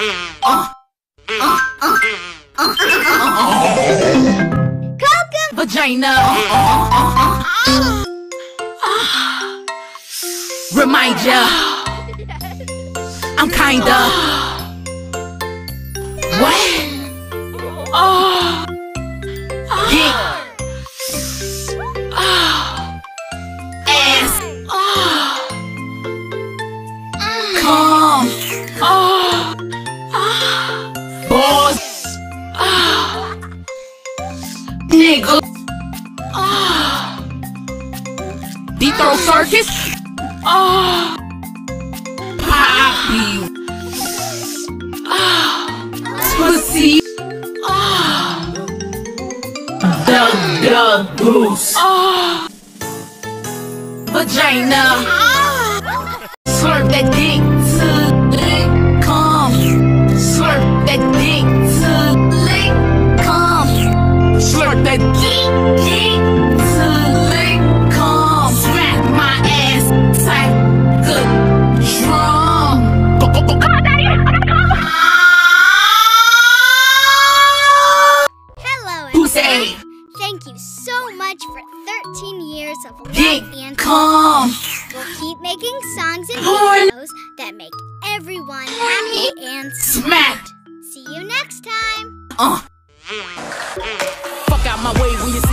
Uh! Vagina. Remind ya. I'm kinda. What? Get. Ass. Come. Nigga. Deep throat circus. Poppy. Pussy. Ah. The the goose. Ah! Vagina. Slurp Slurp that dick dick to come. Smack my ass tight, good drum. Go go go. Hello, Who everyone. say Thank you so much for 13 years of love and come? We'll keep making songs and videos that make everyone happy and Smack. see you next time. Uh. My way when you